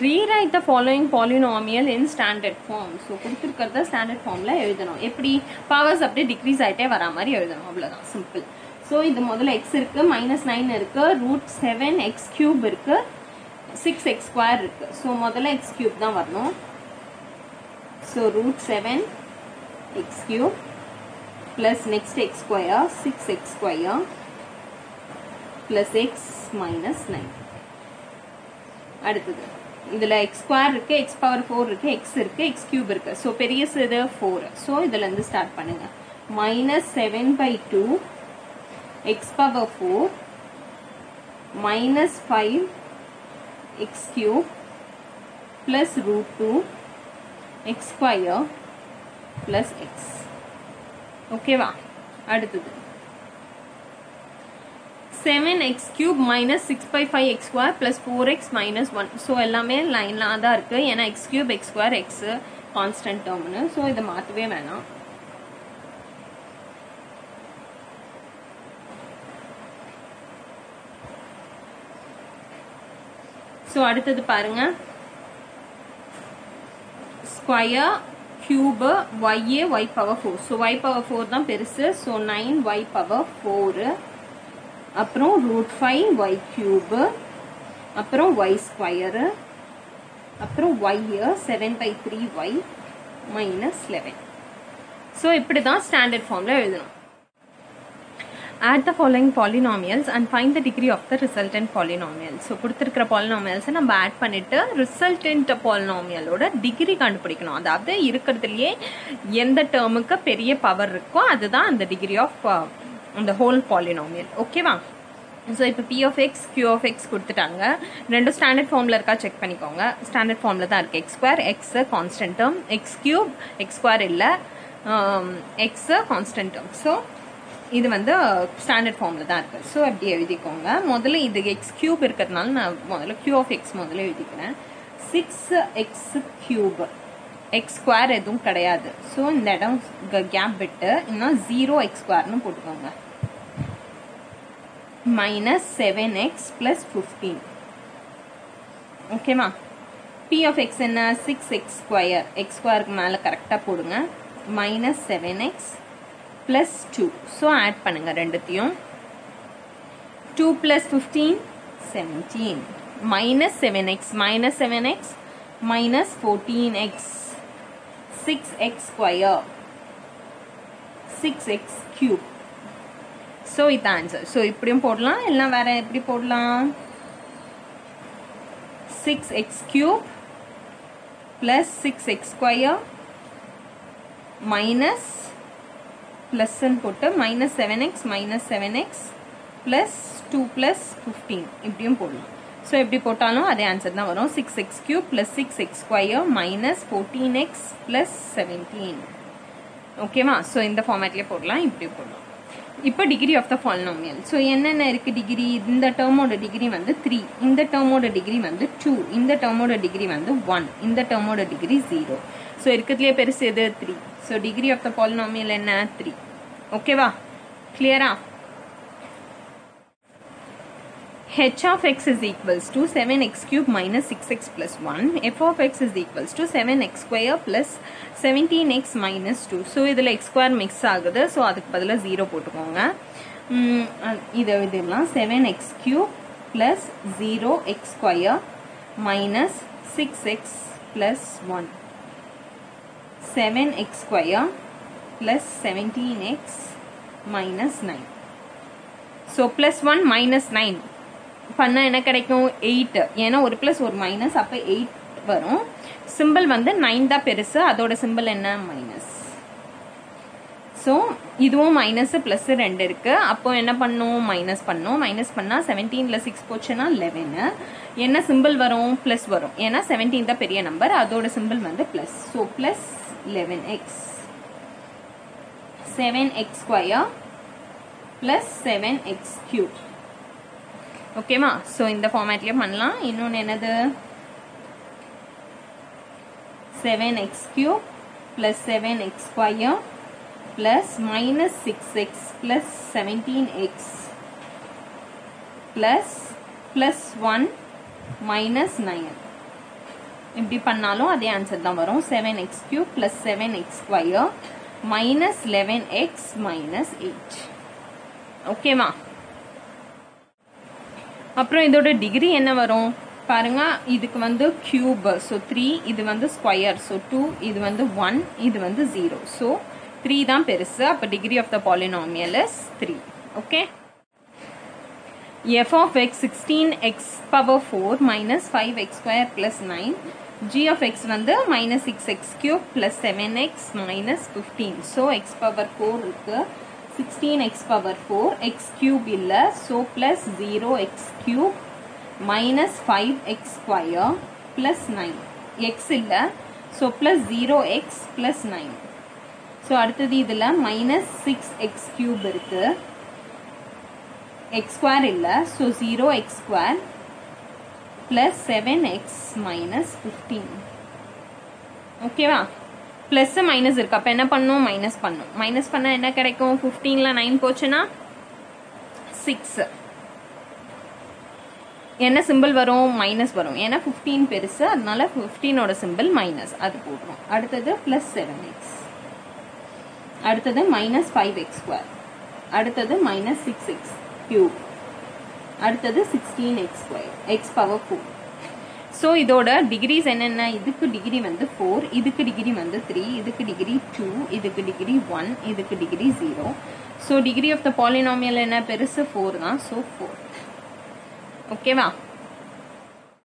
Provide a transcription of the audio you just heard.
Rewrite the following polynomial in standard form so கொடுத்துருக்கிறத standard ஃபார்மில் எழுதணும். எப்படி பவர்ஸ் அப்படியே டிக்ரீஸ் ஆகிட்டே வரா மாதிரி எழுதணும். அவ்வளோதான் சிம்பிள் ஸோ இது முதல்ல எக்ஸ் இருக்குது மைனஸ் நைன் இருக்குது ரூட் செவன் எக்ஸ் கியூப் இருக்கு சிக்ஸ் எக்ஸ் ஸ்கொயர் இருக்கு. ஸோ முதல்ல எக்ஸ் கியூப் தான் வரணும். So root seven x cube plus next x square six x square plus x minus nine அடுத்தது. இதில் எக்ஸ் ஸ்கொயர் இருக்குது எக்ஸ் பவர் ஃபோர் இருக்குது x இருக்குது எக்ஸ் கியூப் இருக்குது ஸோ பெரிய சிறு ஃபோர் ஸோ இதுலேருந்து ஸ்டார்ட் பண்ணுங்கள் minus seven by two x power four minus five x cube plus root two x square plus x ஓகேவா அடுத்தது. Seven x cube minus six by five x square plus four x minus one so எல்லாமே லைன்லாம் தான் இருக்குது ஏன்னா x cube x square x constant டேர்ம்னு so இதை மாற்றவே வேணாம். ஸோ அடுத்தது பாருங்க. Square cube YA y power four so y power four தான் பெருசு. So nine y power four அப்புறம் ரூட் ஃபைவ் ஒய் கியூபு அப்புறம் ஒய் ஸ்கொயரு அப்புறம் y seven by three y minus eleven so இப்படி தான் ஸ்டாண்டர்ட் ஃபார்மில் எழுதணும். Add the following polynomials and find the degree of the resultant polynomial so கொடுத்துருக்கிற பாலினாமியல்ஸை நம்ம ஆட் பண்ணிட்டு ரிசல்டன்ட் பாலினாமியலோட டிகிரி கண்டுபிடிக்கணும். அதாவது இருக்கிறதுலையே எந்த டேர்முக்கு பெரிய பவர் இருக்கோ அதுதான் அந்த டிகிரி ஆஃப் அந்த ஹோல் பாலினாமியல் ஓகேவா ஸோ இப்போ p of x q of x கொடுத்துட்டாங்க. ரெண்டும் ஸ்டாண்டர்ட் ஃபார்மில் இருக்கா? செக் பண்ணிக்கோங்க. ஸ்டாண்டர்ட் ஃபார்மில் தான் இருக்குது x square x constant term x cube x square இல்லை. எக்ஸு கான்ஸ்டன்ட் டேர்ம் ஸோ இது வந்து ஸ்டாண்டர்ட் ஃபார்மில் தான் இருக்குது ஸோ அப்படி எழுதிக்கோங்க. முதல்ல இது எக்ஸ் க்யூப் இருக்கிறதுனால நான் முதல்ல கியூ ஆஃப் எக்ஸ் முதல்ல எழுதிக்கிறேன். Six x cube x square எதுவும் கிடையாது. ஸோ இந்த இடம் கேப் விட்டு இன்னும் ஜீரோ எக்ஸ் ஸ்கொயர்னு போட்டுக்கோங்க. Minus seven x plus fifteen ஓகேவா பி ஆஃப் எக்ஸ் என்ன? சிக்ஸ் எக்ஸ் ஸ்கொயர் எக்ஸ் ஸ்கொயருக்கு மேலே கரெக்டாக போடுங்க. Minus seven x plus two so add பண்ணுங்க ரெண்டுத்தையும். Two plus fifteen seventeen minus seven x minus seven x minus fourteen x six x square six x cube so இது answer so இப்படியும் போடலாம். எல்லாம் வேற எப்படி போடலாம்? Six x cube plus six x square minus ப்ளஸ்ன்னு போட்டு minus seven x minus seven x plus two plus fifteen இப்படியும் போடலாம். ஸோ எப்படி போட்டாலும் அதே ஆன்சர் தான் வரும். Six x cube plus six x square minus fourteen x plus seventeen ஓகேவா so இந்த ஃபார்மேட்லேயே போடலாம் இப்படி போடலாம். இப்போ degree of the polynomial so என்னென்ன இருக்குது டிகிரி இந்த டேர்மோட டிகிரி வந்து த்ரீ இந்த டேர்மோட டிகிரி வந்து டூ இந்த டேர்மோட டிகிரி வந்து ஒன் இந்த டேர்மோட டிகிரி ஜீரோ ஸோ இருக்கிறதுலே பெருசு எது? Three so degree of the polynomial என்ன? த்ரீ ஓகேவா கிளியரா h of x is equals to 7x cube minus 6x plus 1 f of x is equals to 7x square plus 17x minus 2 so இதில் x square mix ஆகுது so அதுக்கு பதில 0 போட்டுக்கோங்க இது இதெல்லாம் 7x cube plus 0x square minus 6x plus 1 7x square plus 17x minus 9 so plus 1 minus 9 பண்ணால் என்ன கிடைக்கும்? எயிட் ஏன்னா ஒரு ப்ளஸ் ஒரு மைனஸ் அப்போ எயிட் வரும். சிம்பிள் வந்து நைன் தான் பெருசு. அதோட சிம்பிள் என்ன? மைனஸ் ஸோ இதுவும் மைனஸு ப்ளஸ்ஸு ரெண்டு இருக்குது அப்போ என்ன பண்ணும்? மைனஸ் பண்ணும். மைனஸ் பண்ணால் செவன்டீனில் சிக்ஸ் போச்சுன்னா லெவனு என்ன சிம்பிள் வரும்? ப்ளஸ் வரும். ஏன்னா செவன்டீன் தான் பெரிய நம்பர் அதோட சிம்பிள் வந்து plus so plus eleven x seven x square plus seven x cube ஓகேவா ஸோ இந்த ஃபார்மேட்லேயே பண்ணலாம். இன்னொன்று என்னது? Seven x cube plus seven x square plus minus six x plus seventeen x plus plus one minus nine இப்படி பண்ணாலும் அதே answer தான் வரும். Seven x cube plus seven x square minus eleven x minus eight ஓகேவா அப்புறம் இதோட degree என்ன வரும்? பாருங்க இதுக்கு வந்து கியூப் ஸோ த்ரீ இது வந்து ஸ்கொயர் ஸோ டூ இது வந்து ஒன் இது வந்து ஜீரோ ஸோ த்ரீ தான் பெருசு. அப்போ degree of the polynomial is three okay f of x 16x power 4 minus 5x square plus 9 g of x வந்து minus 6x cube plus 7x minus 15 so x power 4 இருக்கு. 16x power 4 x cube இல்ல so plus 0x cube minus 5x square plus 9 x இல்ல so plus 0x plus 9 so அடுத்தது இதுல minus 6x cube இருக்கு x square இல்ல so 0x square plus 7x minus 15 ஓகேவா plus minus இருக்கு. அப்ப என்ன பண்ணும்? மைனஸ் பண்ணும். மைனஸ் பண்ணால் என்ன கிடைக்கும்? 15ல நைன் போச்சுன்னா சிக்ஸ் என்ன சிம்பிள் வரும்? மைனஸ் வரும். ஏன்னா 15 பெருசு. அதனால 15ஓட சிம்பிள் மைனஸ் அது போடுறோம் அடுத்தது பிளஸ் செவன் எக்ஸ் அடுத்தது மைனஸ் ஃபைவ் எக்ஸ் ஸ்கொயர் அடுத்தது மைனஸ் சிக்ஸ் எக்ஸ் கியூப் அடுத்தது sixteen x square x power four so இதோட டிகிரிஸ் என்னென்ன? இதுக்கு டிகிரி வந்து ஃபோர் இதுக்கு டிகிரி வந்து த்ரீ இதுக்கு டிகிரி டூ இதுக்கு டிகிரி ஒன் இதுக்கு degree zero so degree of the polynomial என்ன? பெருசு ஃபோர் தான். ஸோ ஃபோர் ஓகேவா